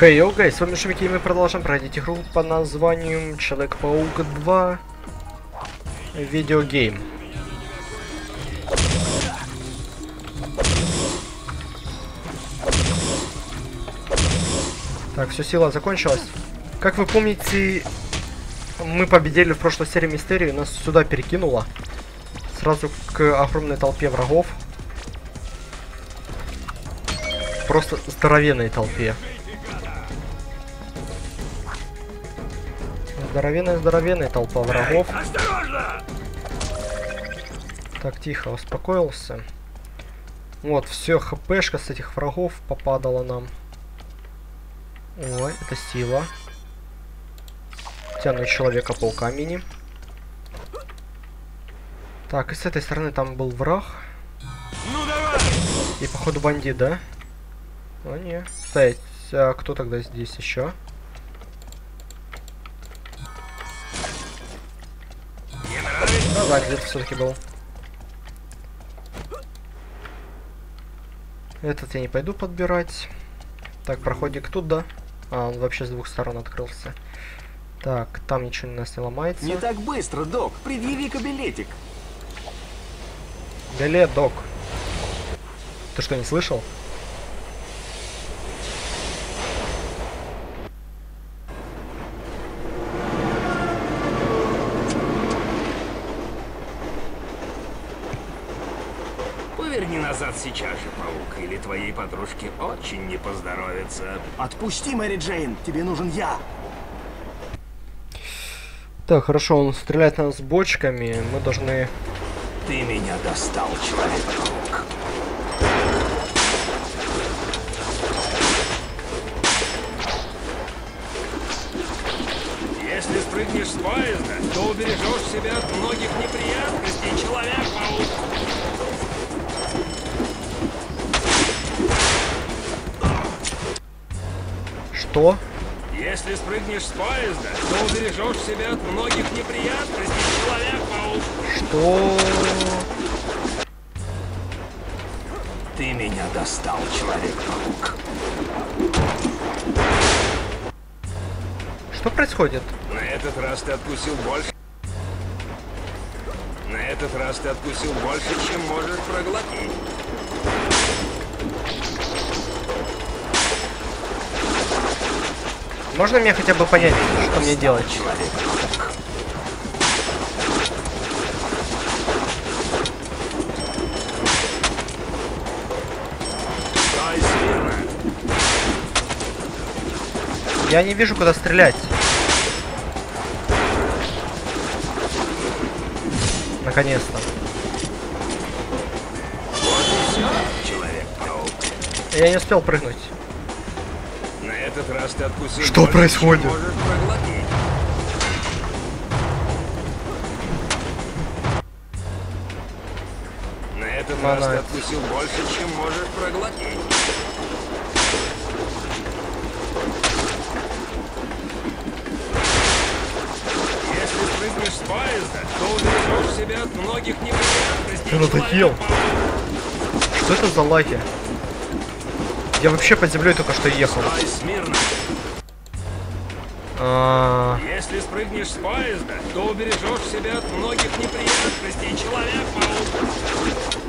Хей, hey, окей, с вами Шумики, и мы продолжаем проходить игру под названием Человек-паук 2 Видеогейм. Так, все, сила закончилась. Как вы помните, мы победили в прошлой серии Мистерию, нас сюда перекинуло. Сразу к огромной толпе врагов. Просто здоровенной толпе. Здоровенная-здоровенная толпа врагов. Так, тихо, успокоился. Вот, все, хпшка с этих врагов попадала нам. Ой, это сила. Тяну человека-паука мини. Так, и с этой стороны там был враг. Ну давай! И походу бандит, да? О, не. Стоять. А кто тогда здесь еще? Да, да, где-то все-таки был. Этот я не пойду подбирать. Так, проходик тут, да? А, он вообще с двух сторон открылся. Так, там ничего у нас не ломается. Не так быстро, док. Предъяви-ка билетик. Билет, док. Ты что, не слышал? Сейчас же, паук, или твоей подружке очень не поздоровится. Отпусти, Мэри Джейн, тебе нужен я. Так, хорошо, он стреляет нас бочками, мы должны... Ты меня достал, Человек-паук. Если спрыгнешь с поезда, то убережешь себя от многих неприятностей, Человек-паук. Что? Если спрыгнешь с поезда, то убережешь себя от многих неприятностей, Человек-паук. Что? Ты меня достал, Человек-паук. Что происходит? На этот раз ты откусил больше. На этот раз ты откусил больше, чем можешь проглотить. Можно мне хотя бы понять, что мне делать? Смирно. Я не вижу, куда стрелять. Наконец-то. Я не успел прыгнуть. Раз ты откусил Что больше, происходит? На этот раз ты откусил больше, чем можешь проглотить. Если спрыгнешь с поезда, то убережешь себя от многих неприятностей. Ты. Человек-паук. Что это за лаги? Я вообще под землей только что ехал. А, Если спрыгнешь с поезда, то убережешь себя от многих неприятностей, Человек-паук.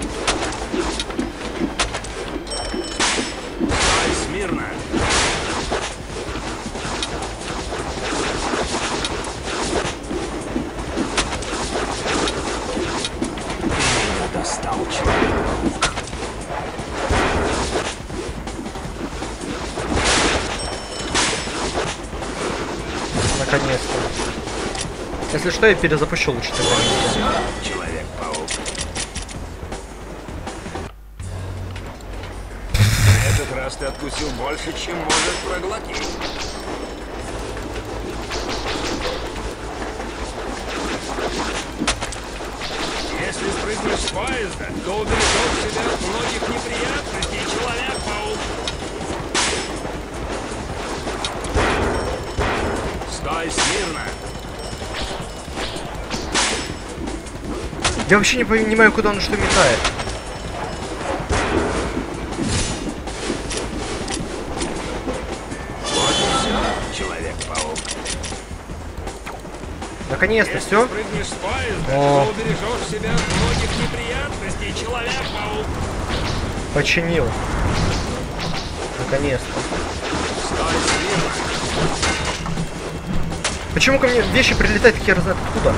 Если что, я перезапущу лучше тогда. Человек-паук. Этот раз ты откусил больше, чем можешь проглотить. Если спрыгнешь с поезда, то убережешь себя от многих неприятностей, Человек-паук. Стой смирно. Я вообще не понимаю, куда он что метает. Наконец-то все. О. Починил. Наконец-то. Почему ко мне вещи прилетают такие разные? Откуда?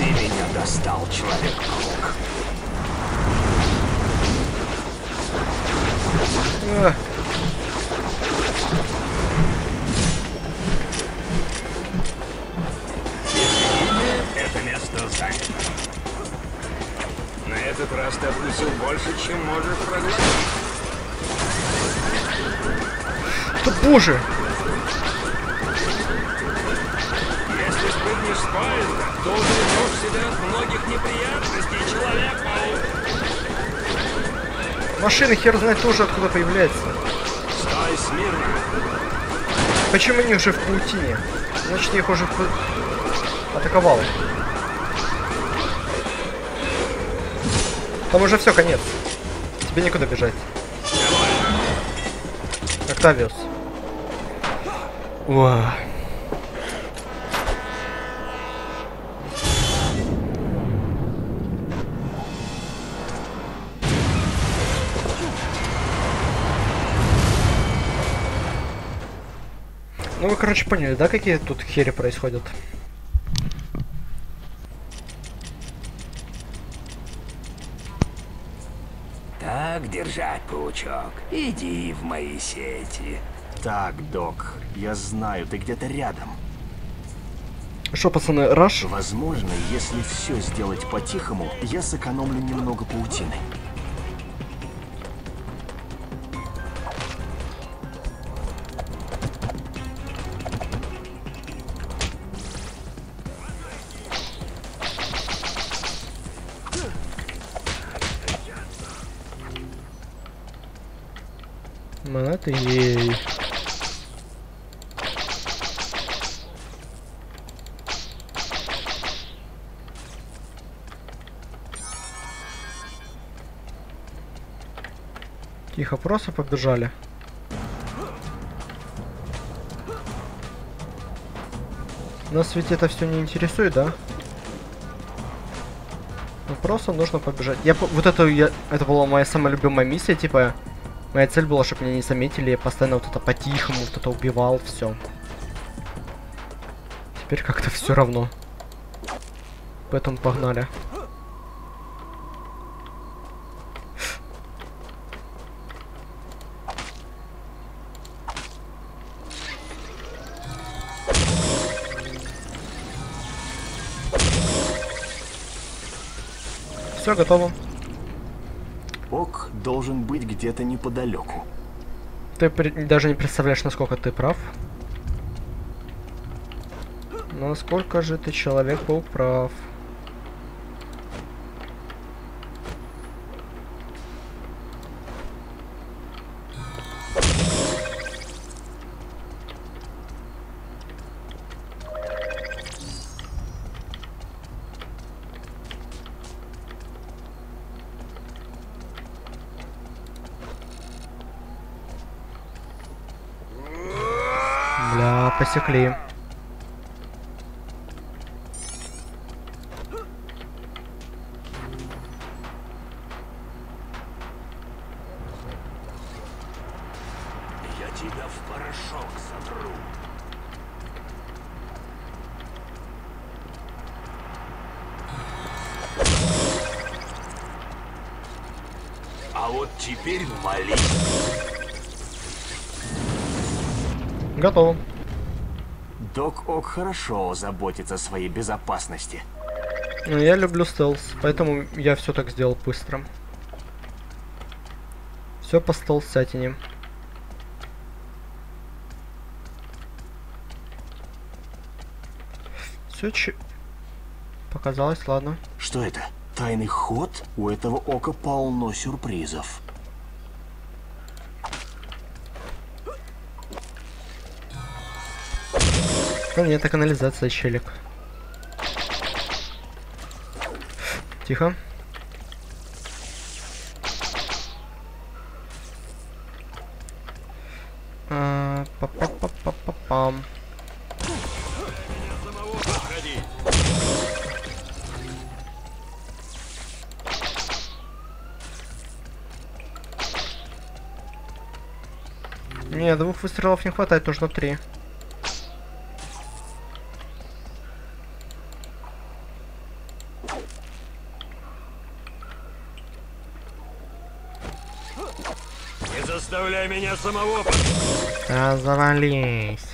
Ты меня достал, Человек-паук. Это место занято. На этот раз ты откусил больше, чем можешь проглотить. Да боже! Если спрыгнешь с поезда, то от многих неприятностей, Человек-паук. Машина хер знает тоже откуда появляется. Стой смирно. Почему они уже в паутине? Значит, я их уже в- атаковал. Там уже все, конец. Тебе некуда бежать. Октавиус. Уа. Ну вы, короче, поняли, да, какие тут хери происходят? Так держать, паучок. Иди в мои сети. Так, док, я знаю, ты где-то рядом. Что, пацаны, раш? Возможно, если все сделать по-тихому, я сэкономлю немного паутины. Тихо, просто побежали. Нас ведь это все не интересует, да? Ну, просто нужно побежать. Я вот это я это была моя самая любимая миссия, типа моя цель была, чтобы меня не заметили, я постоянно вот это по-тихому вот это убивал, все. Теперь как-то все равно. Поэтому погнали. Все готово. Ок должен быть где-то неподалеку. Ты при- даже не представляешь, насколько ты прав. Насколько же ты человек-паук прав. Бля, посекли. Хорошо заботится о своей безопасности. Ну, я люблю стелс, поэтому я все так сделал быстро. Все по стелсятине. Все че... Показалось, ладно. Что это? Тайный ход? У этого Ока полно сюрпризов. Ну нет, это канализация, челик. Тихо. А, па-па-па. Па-па-па-пам. Не, двух выстрелов не хватает, нужно три. Не заставляй меня самого... Да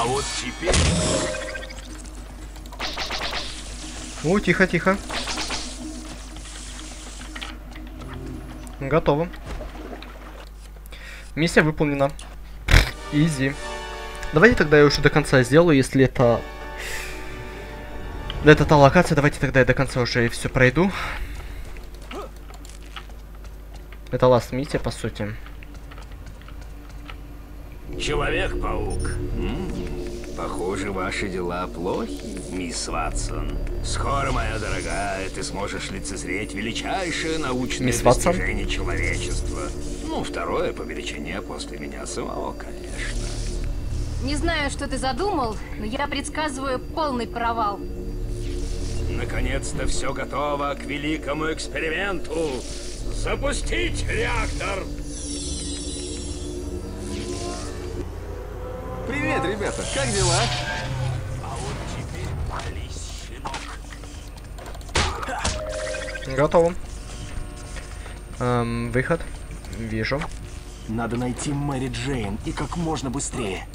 А вот теперь... О, тихо, тихо. Готово. Миссия выполнена. Изи. Давайте тогда я уже до конца сделаю, если это... Это та локация, давайте тогда я до конца уже и все пройду. Это ласт миссия, по сути. Человек-паук. Похоже, ваши дела плохи, мисс Ватсон. Скоро, моя дорогая, ты сможешь лицезреть величайшее научное Мисс Ватсон? достижение человечества. Ну, второе по величине после меня самого, конечно. Не знаю, что ты задумал, но я предсказываю полный провал. Наконец-то все готово к великому эксперименту. Запустить реактор! Привет, ребята, как дела? А вот теперь. Готово. Эм, выход. Вижу. Надо найти Мэри Джейн и как можно быстрее.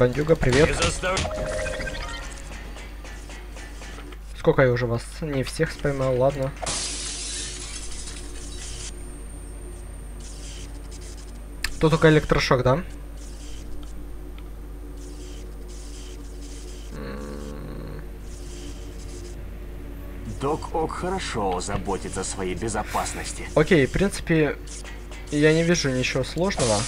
Бандюга, привет. Застав... Сколько я уже вас? Не всех споймал, ладно. Тут только электрошок, да? Док Ок хорошо заботится о своей безопасности. Окей, в принципе, я не вижу ничего сложного.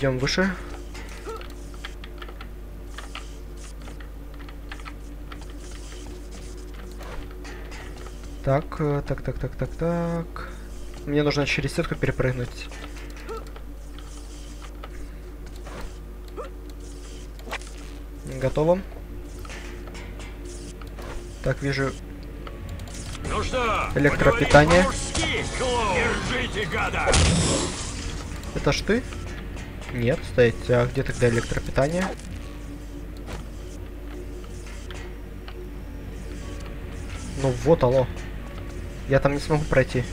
Пойдем выше. Так, э, так, так, так, так, так. Мне нужно через сетку перепрыгнуть. Готово. Так, вижу. Ну что, Электропитание. Держите, гада! Это ж ты? Нет, стоять. А где тогда электропитание? Ну вот, алло. Я там не смогу пройти.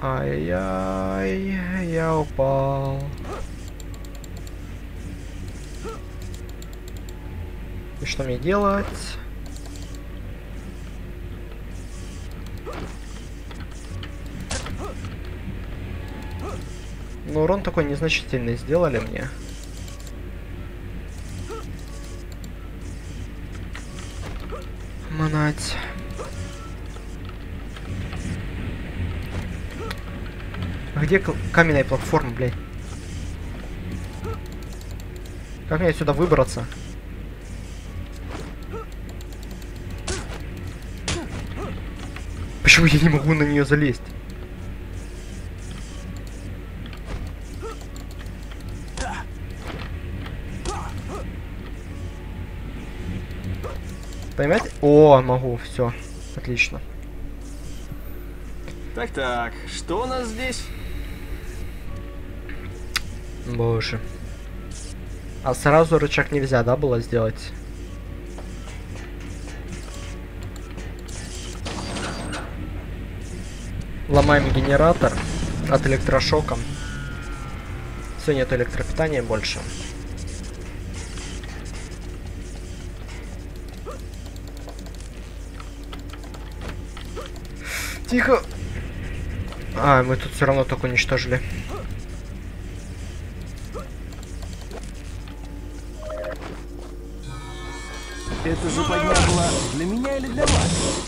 Ай-яй, я упал. И что мне делать? Ну, урон такой незначительный сделали мне. Манать. Где каменная платформа, блядь? Как мне отсюда выбраться? Почему я не могу на нее залезть? Поймать? О, могу, все. Отлично. Так-так, что у нас здесь? Боже. А сразу рычаг нельзя, да, было сделать? Ломаем генератор от электрошока. Все, нет электропитания больше. Тихо. А, мы тут все равно только уничтожили. Это западня была для меня или для вас?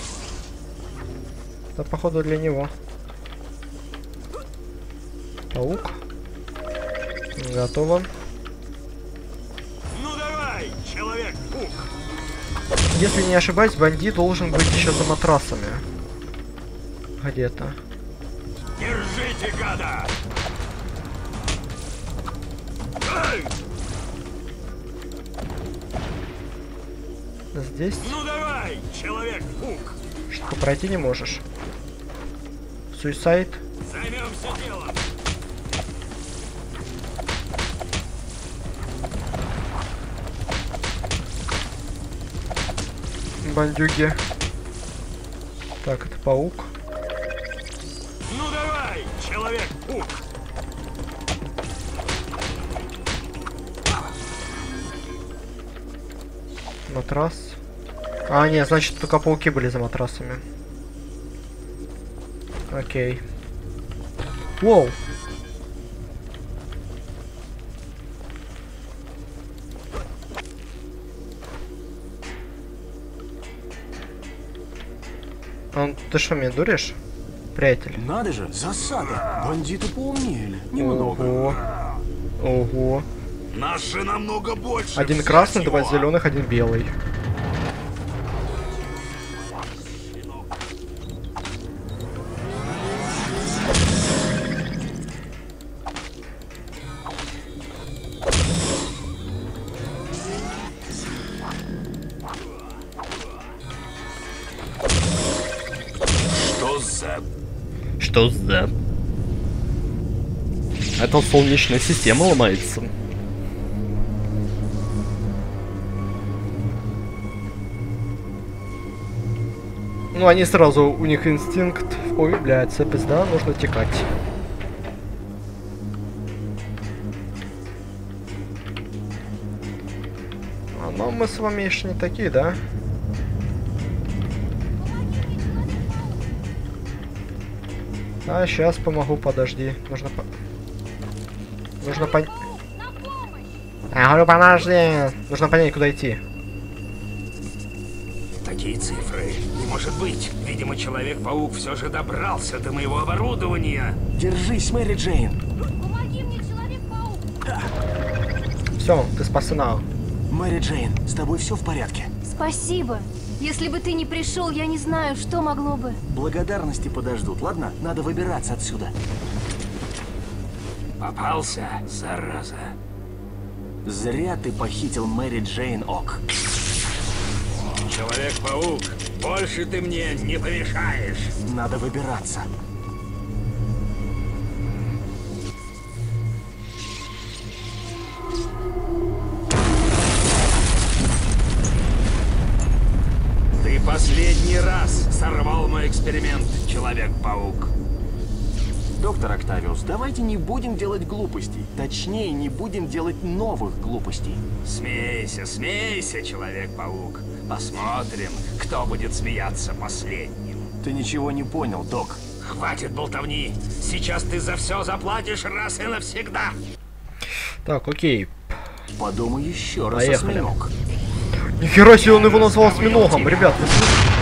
Да, походу, для него. Паук. Готово. Ну давай, человек-пук! Если не ошибаюсь, бандит должен быть еще за матрасами. Где-то. Держите, гада! Здесь Ну давай, человек-пук! что пройти не можешь. Суицайд. Займемся делом! Бандюги. Так, это паук. Давай, человек-пук! Матрас. А, нет, значит, только пауки были за матрасами. Окей. Воу. Он, ты что, меня дуришь? Приятель. Надо же, засада. Бандиты поумнели. Немного. Ого. Ого. Наши намного больше! Один красный, два зеленых, один белый. Это солнечная система ломается. Ну, они сразу, у них инстинкт. Ой, блядь, цепись, да, нужно текать. А, но мы с вами еще не такие, да? А, сейчас помогу, подожди. Нужно по... Нужно понять... Я говорю, подожди. Нужно понять, куда идти. Такие цифры. Не может быть. Видимо, Человек-паук все же добрался до моего оборудования. Держись, Мэри Джейн. Помоги мне, Человек-паук! Все, ты спасена. Мэри Джейн, с тобой все в порядке? Спасибо. Если бы ты не пришел, я не знаю, что могло бы. Благодарности подождут, ладно? Надо выбираться отсюда. Попался, зараза. Зря ты похитил Мэри Джейн Ок. Человек-паук, больше ты мне не помешаешь. Надо выбираться. Ты последний раз сорвал мой эксперимент, Человек-паук. Доктор Октавиус, давайте не будем делать глупостей. Точнее, не будем делать новых глупостей. Смейся, смейся, Человек-паук. Посмотрим, кто будет смеяться последним. Ты ничего не понял, док. Хватит болтовни. Сейчас ты за все заплатишь раз и навсегда. Так, окей. Подумай еще раз, Поехали. осьминог. Нихера себе он его назвал осьминогом, ребят. вы слышите?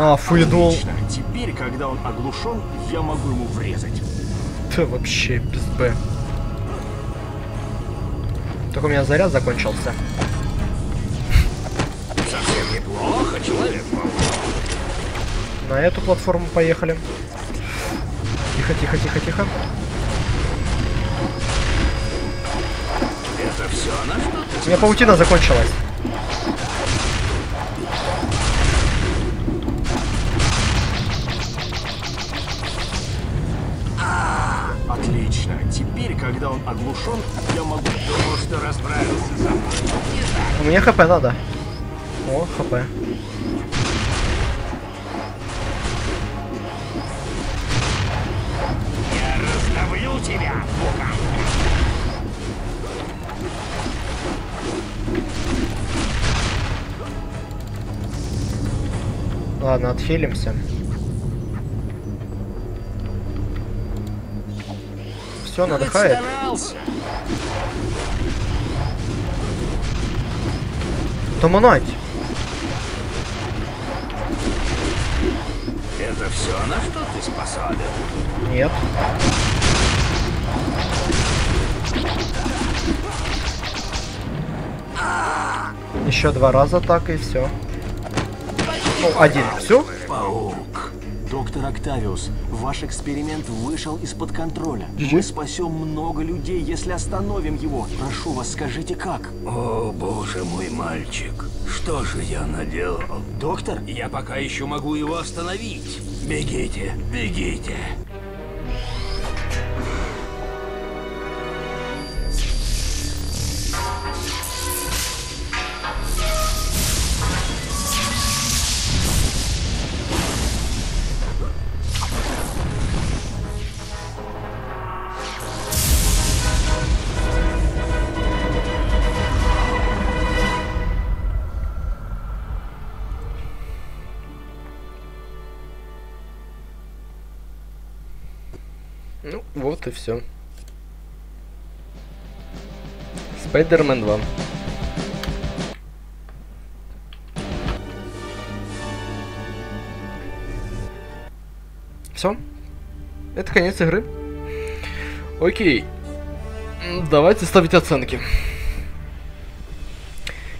А, фуидол. Теперь, когда он оглушен, я могу ему врезать. Ты вообще без Б. Только у меня заряд закончился. Совсем неплохо, Человек-паук. На эту платформу поехали. Тихо, тихо, тихо, тихо. Это все на что У меня паутина закончилась. Отлично. Теперь, когда он оглушен, я могу... Думал, что расправился мной. Так. У меня хп надо. О, хп. Я раздавлю тебя, Бука. Ладно, отхилимся. Все, он Ты отдыхает. Томанать. Это все, на что ты способен? Нет. Еще два раза так и все. Ну, один. Все? Паук. Доктор Октавиус, ваш эксперимент вышел из-под контроля. Мы спасем много людей, если остановим его. Прошу вас, скажите как. О, боже мой мальчик, что же я наделал? Доктор? Я пока еще могу его остановить. Бегите, бегите. Вот и все. Спайдермен 2. Все. Это конец игры. Окей. Давайте ставить оценки.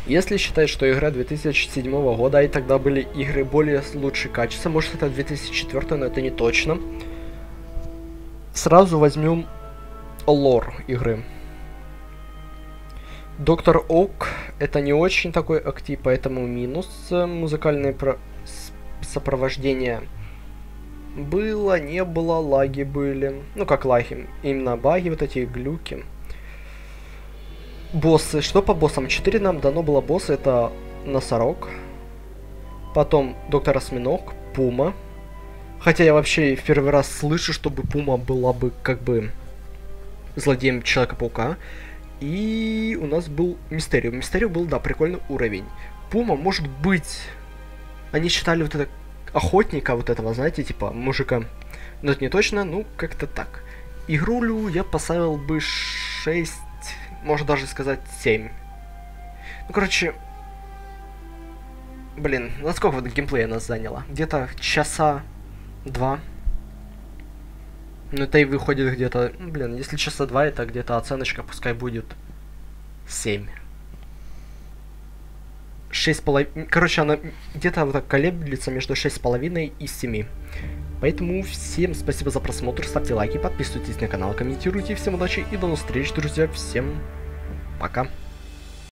Если считать, что игра 2007 года, и тогда были игры более с качеством, может это 2004, но это не точно. Сразу возьмем лор игры. Доктор Оук это не очень такой актив, поэтому минус. Э, Музыкальное про- сопровождение было, не было, лаги были. Ну как лаги, именно баги, вот эти глюки. Боссы. Что по боссам? 4 нам дано было босса. Это Носорог. Потом Доктор Осьминог, Пума. Хотя я вообще в первый раз слышу, чтобы Пума была бы как бы злодеем Человека-паука. И у нас был Мистерио. Мистерио был, да, прикольный уровень. Пума, может быть... Они считали вот это охотника вот этого, знаете, типа мужика. Но это не точно, ну, как-то так. Игрулю я поставил бы 6, можно даже сказать 7. Ну, короче... Блин, насколько вот геймплея нас заняло? Где-то часа два. Ну, это и выходит где-то... ну, Блин, если часа два, это где-то оценочка пускай будет 7. Шесть половиной... Короче, она где-то вот так колеблется между шесть с половиной и 7. Поэтому всем спасибо за просмотр, ставьте лайки, подписывайтесь на канал, комментируйте. Всем удачи и до новых встреч, друзья. Всем пока.